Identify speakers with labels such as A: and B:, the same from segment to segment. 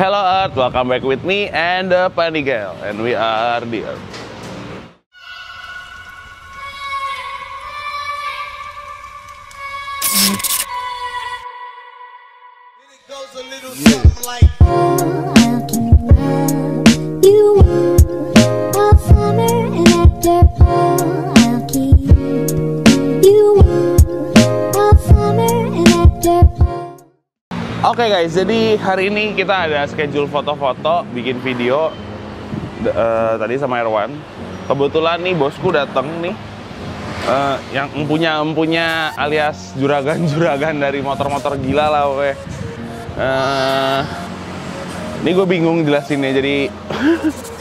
A: Hello Earth, welcome back with me and the Panigale, and we are the
B: Earth.
A: Oke guys, jadi hari ini kita ada schedule foto-foto, bikin video eh, tadi sama Erwan. Kebetulan nih bosku dateng nih, eh, yang empunya empunya alias juragan-juragan dari motor-motor gila lah oke. Eh, ini gue bingung jelasinnya, jadi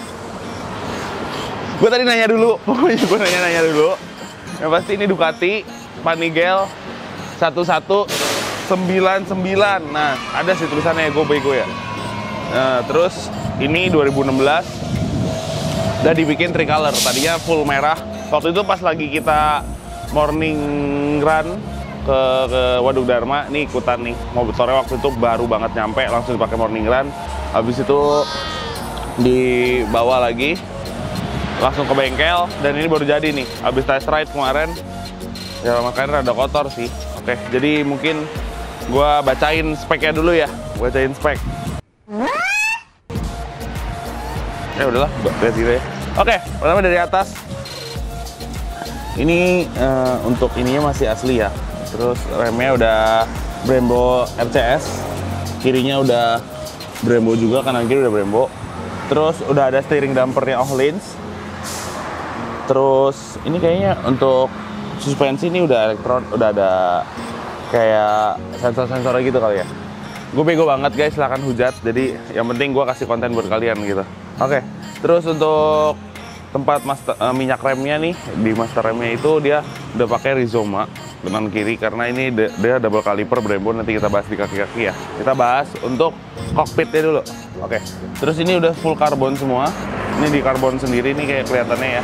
A: gue tadi nanya dulu, pokoknya gue nanya-nanya dulu. Yang pasti ini Ducati Panigel 1199. Nah, ada sih tulisannya gue bego ya. Nah, terus ini 2016 udah dibikin tricolor. Tadinya full merah. Waktu itu pas lagi kita morning run ke, ke Waduk Dharma, nih ikutan nih. Motornya waktu itu baru banget nyampe, langsung dipakai morning run. Habis itu dibawa lagi langsung ke bengkel dan ini baru jadi nih habis test ride kemarin ya makanya rada kotor sih oke jadi mungkin gua bacain speknya dulu ya. Bacain spek. Ya udahlah lihat gitu ya. Oke pertama dari atas. Ini eh, untuk ininya masih asli ya. Terus remnya udah Brembo RCS kirinya udah Brembo juga kanan kiri udah Brembo. Terus udah ada steering dampernya Ohlins Terus ini kayaknya untuk suspensi ini udah elektron, udah ada kayak sensor-sensor gitu kali ya. Gue bego banget guys, silahkan hujat. Jadi yang penting gue kasih konten buat kalian gitu. Oke, terus untuk tempat master, eh, minyak remnya nih di master remnya itu dia udah pakai Rizoma kanan kiri karena ini dia double caliper Brembo nanti kita bahas di kaki-kaki ya. Kita bahas untuk cockpitnya dulu. Oke, terus ini udah full karbon semua. Ini di karbon sendiri nih kayak kelihatannya ya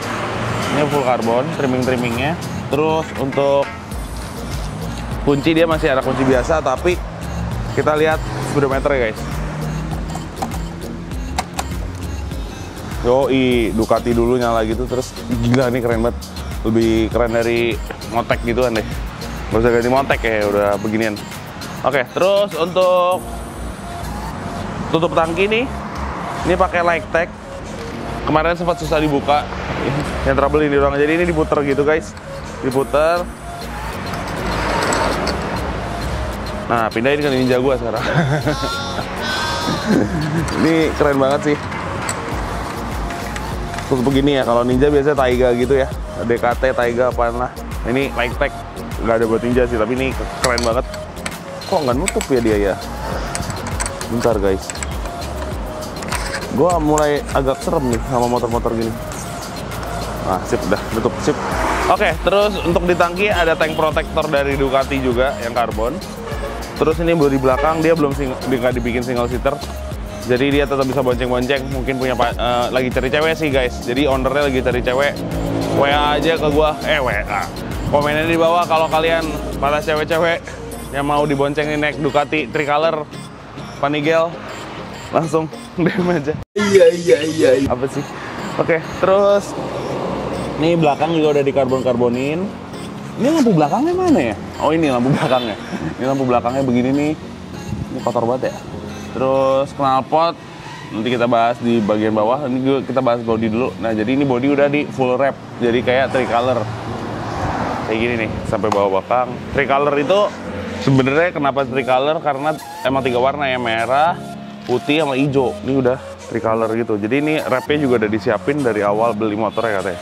A: ini full karbon trimming-trimmingnya terus untuk kunci dia masih ada kunci biasa tapi kita lihat speedometer ya guys. Yoi, Ducati dulu nyala gitu terus gila nih keren banget. Lebih keren dari motek gitu kan deh. Gak usah ganti motek ya udah beginian. Oke terus untuk tutup tangki nih ini pakai light tag kemarin sempat susah dibuka yang trouble ini doang jadi ini diputer gitu guys. Diputer nah pindahin ke ninja gua sekarang. Ini keren banget sih. Terus begini ya kalau ninja biasanya taiga gitu ya. DKT taiga apaan lah. Ini light tag nggak ada buat ninja sih tapi ini keren banget. Kok nggak nutup ya dia ya? Bentar guys. Gua mulai agak serem nih sama motor-motor gini. Nah, sip, udah tutup, sip. Oke, terus untuk di tangki ada tank protector dari Ducati juga yang karbon. Terus ini bodi belakang dia belum di- nggak dibikin single seater. Jadi dia tetap bisa bonceng-bonceng. Mungkin punya eh, lagi cari cewek sih guys. Jadi ownernya lagi cari cewek. WA aja ke gua. Eh WA. Komennya di bawah kalau kalian para cewek-cewek yang mau diboncengin naik Ducati Tricolor Panigel langsung DM aja.
C: Iya iya iya iya.
A: apa sih? Oke, terus ini belakang juga udah dikarbon-karbonin. Ini lampu belakangnya mana ya? Oh ini lampu belakangnya. Ini lampu belakangnya begini nih. Ini kotor banget ya. Terus knalpot nanti kita bahas di bagian bawah. Ini juga kita bahas body dulu. Nah jadi ini body udah di full wrap. Jadi kayak tricolor. Kayak gini nih sampai bawah belakang. Tricolor itu sebenarnya kenapa tricolor? Karena emang tiga warna ya merah, putih sama hijau. Ini udah tricolor gitu. Jadi ini wrapnya juga udah disiapin dari awal beli motornya katanya.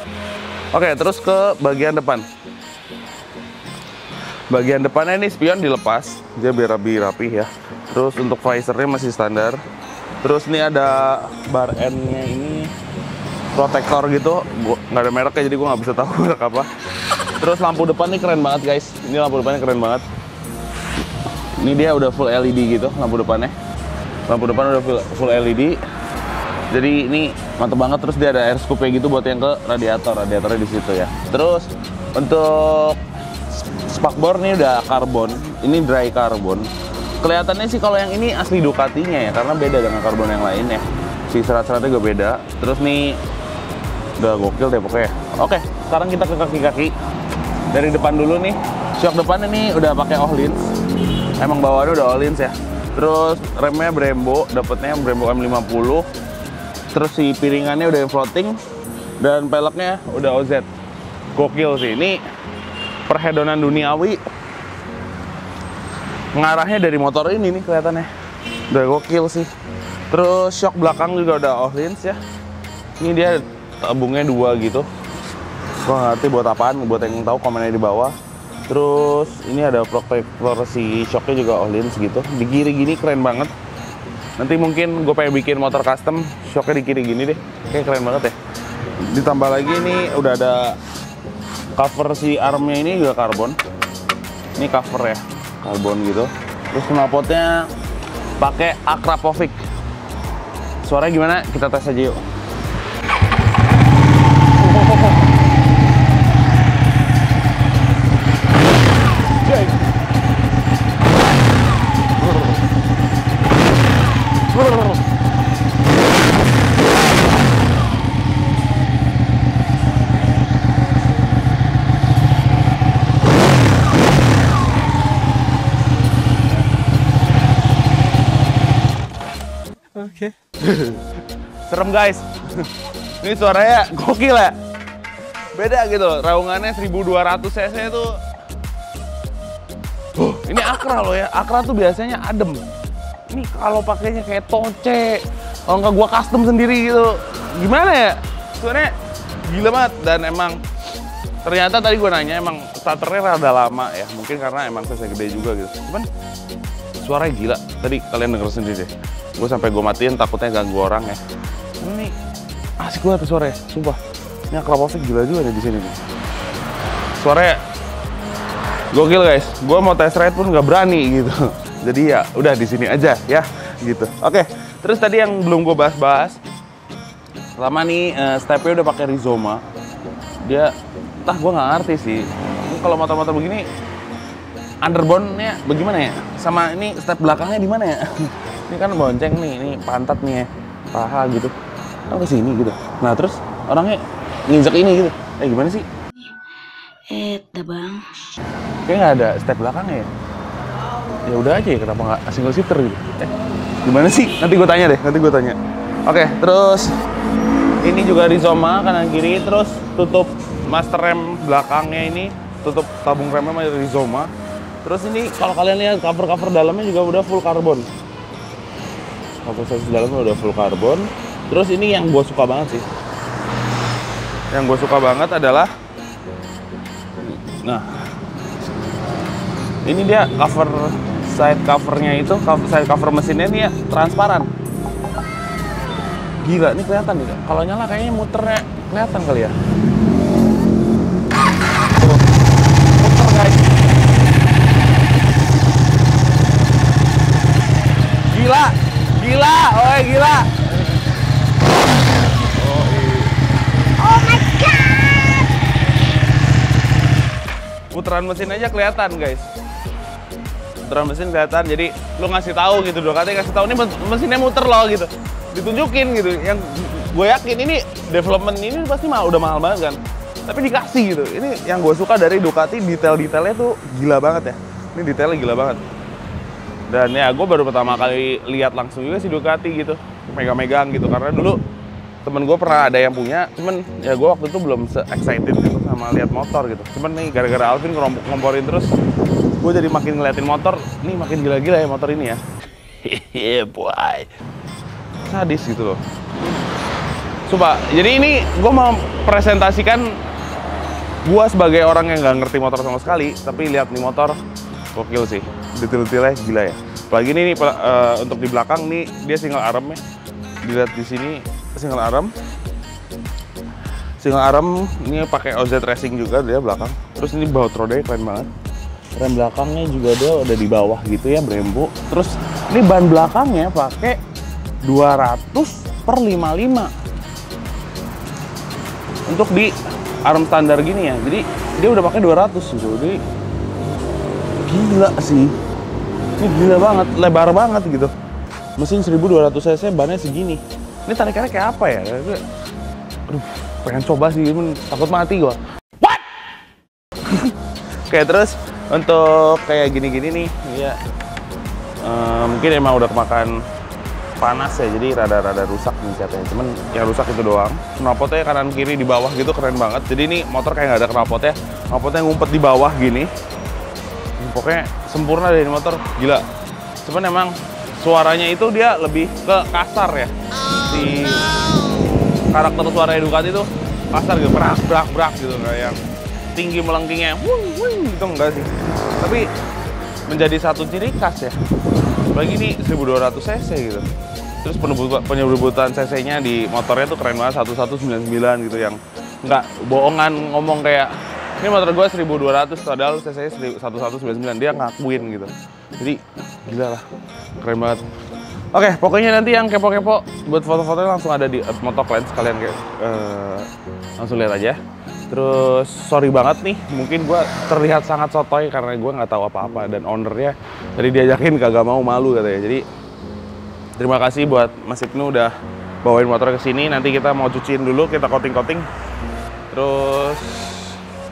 A: Oke, terus ke bagian depan. Bagian depannya ini spion dilepas, dia biar lebih rapi ya. Terus untuk visornya masih standar. Terus ini ada bar end-nya ini protektor gitu, nggak ada mereknya jadi gua nggak bisa tahu merek apa. Terus lampu depan ini keren banget guys. Ini lampu depannya keren banget. Ini dia udah full LED gitu lampu depannya. Lampu depan udah full LED. Jadi ini mantep banget terus dia ada air scoop gitu buat yang ke radiator, radiatornya di situ ya. Terus untuk spakbor ini udah karbon, ini dry karbon. Kelihatannya sih kalau yang ini asli Ducatinya ya, karena beda dengan karbon yang lain ya. Si serat-seratnya juga beda. Terus nih udah gokil deh pokoknya. Oke, sekarang kita ke kaki-kaki. Dari depan dulu nih. Shock depan ini udah pakai Ohlins. Emang bawaannya udah Ohlins ya. Terus remnya Brembo, dapetnya Brembo M50. Terus si piringannya udah yang floating dan peleknya udah OZ. Gokil sih. Ini perhedonan duniawi. Ngarahnya dari motor ini nih kelihatannya. Udah gokil sih. Terus shock belakang juga udah Ohlins ya. Ini dia tabungnya dua gitu. Gua ngerti buat apaan buat yang tahu komennya di bawah. Terus ini ada protektor si shocknya juga Ohlins gitu di kiri gini keren banget. Nanti mungkin gue pengen bikin motor custom shocknya di kiri gini deh. Kayak keren banget ya. Ditambah lagi ini udah ada cover si armnya ini juga karbon. Ini cover ya karbon gitu. Terus knalpotnya pakai Akrapovic suaranya gimana? Kita tes aja yuk serem guys. Ini suaranya gokil ya. Beda gitu loh raungannya 1200 cc itu. Huh, ini Akra loh ya. Akra tuh biasanya adem. Ini kalau pakainya kayak toce kalau nggak gua custom sendiri gitu. Gimana ya? Suaranya gila banget dan emang ternyata tadi gua nanya emang starternya rada lama ya. Mungkin karena emang cc gede juga gitu. Cuman suaranya gila. Tadi kalian denger sendiri deh gue sampai gue matiin takutnya ganggu orang ya. Ini asik banget tuh suaranya sumpah. Ini Akrapovic gila juga nih di sini nih. Suaranya gokil guys. Gue mau test ride pun nggak berani gitu. Jadi ya udah di sini aja ya gitu. Oke terus tadi yang belum gue bahas-bahas lama nih eh, stepnya udah pakai Rizoma. Dia entah gue nggak ngerti sih. Kalau motor-motor begini underbone-nya bagaimana ya? Sama ini step belakangnya di mana ya? ini kan bonceng nih, ini pantat nih ya, paha gitu. Kan ke sini gitu. Nah terus orangnya nginjek ini gitu. Eh gimana sih?
D: Eta bang
A: Kayaknya nggak ada step belakangnya ya. Ya udah aja ya, kenapa nggak single shifter gitu? Eh gimana sih? Nanti gue tanya deh, nanti gue tanya. Oke, terus ini juga rizoma kanan kiri, terus tutup master rem belakangnya ini, tutup tabung remnya sama rizoma. Terus ini kalau kalian lihat cover-cover dalamnya juga udah full karbon. Sasis dalamnya udah full karbon. Terus ini yang gue suka banget sih. Yang gue suka banget adalah Nah, ini dia cover side covernya itu, cover- side cover mesinnya ini ya transparan. Gila, ini kelihatan nih. Kalau nyala kayaknya muternya kelihatan kali ya. Gila, gila, oi gila.
B: Oh my god!
A: Putaran mesin aja kelihatan guys. Putaran mesin kelihatan, jadi lu ngasih tahu gitu dong, katanya kasih tahu ini mesinnya muter loh gitu. Ditunjukin gitu. Yang gue yakin ini development ini pasti mah udah mahal banget kan. Tapi dikasih gitu. Ini yang gue suka dari Ducati detail-detailnya tuh gila banget ya. Ini detailnya gila banget. Dan ya gue baru pertama kali lihat langsung juga si Ducati gitu, megang-megang gitu. Karena dulu temen gue pernah ada yang punya, cuman ya gue waktu itu belum se excited gitu sama lihat motor gitu. Cuman nih gara-gara Alvin ngomporin terus, gue jadi makin ngeliatin motor, nih makin gila-gila ya motor ini ya. Hehehe boy. Sadis gitu loh. Coba, jadi ini gue mau presentasikan gue sebagai orang yang nggak ngerti motor sama sekali, tapi lihat nih motor gokil sih. Detail-detailnya gila ya. Apalagi ini nih eh, untuk di belakang nih dia single arm ya. Dilihat di sini single arm. Single arm ini pakai OZ Racing juga dia belakang. Terus ini baut rodanya keren banget. Rem belakangnya juga dia udah di bawah gitu ya Brembo. Terus ini ban belakangnya pakai 200 per 55 untuk di arm standar gini ya. Jadi dia udah pakai 200 gitu. Jadi gila sih. Ini gila banget, lebar banget gitu. Mesin 1200 cc, bannya segini. Ini tarikannya kayak apa ya? Aduh, pengen coba sih, cuman takut mati gua. What? Oke, terus untuk kayak gini-gini nih, ya eh, mungkin emang udah kemakan panas ya, jadi rada-rada rusak nih catnya. Cuman yang rusak itu doang. Knalpotnya kanan kiri di bawah gitu keren banget. Jadi ini motor kayak nggak ada knalpotnya, knalpotnya ngumpet di bawah gini. Pokoknya sempurna ini motor, gila. Cuman emang suaranya itu dia lebih ke kasar ya. Si karakter suara Ducati itu kasar gitu, brak brak brak gitu kayak yang tinggi melengkingnya, wung wung gitu enggak sih. Tapi menjadi satu ciri khas ya. Apalagi ini 1200 cc gitu. Terus penyebutan, penyebutan cc-nya di motornya tuh keren banget 1199 gitu yang nggak bohongan ngomong kayak ini motor gue 1200 padahal cc-nya 1199 dia ngakuin gitu. Jadi gila lah, keren banget. Oke, pokoknya nanti yang kepo-kepo buat foto-fotonya langsung ada di Motoclens kalian kayak eh, langsung lihat aja. Terus sorry banget nih, mungkin gua terlihat sangat sotoy karena gua nggak tahu apa-apa dan ownernya tadi diajakin kagak mau malu katanya. Jadi terima kasih buat Mas Ibnu udah bawain motor ke sini. Nanti kita mau cuciin dulu, kita coating-coating. Terus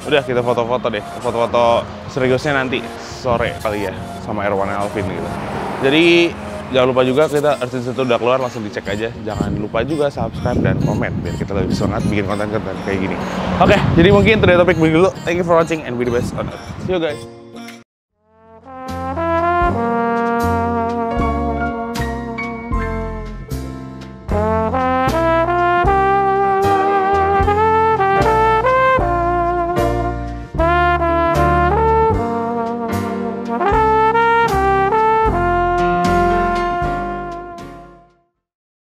A: udah kita foto-foto deh, foto-foto seriusnya nanti sore kali ya sama Erwan Alvin gitu. Jadi jangan lupa juga kita Earthin itu udah keluar langsung dicek aja. Jangan lupa juga subscribe dan komen biar kita lebih semangat bikin konten-konten kayak gini. Oke, jadi mungkin today topik begini dulu. Thank you for watching and be the best on earth. See you guys.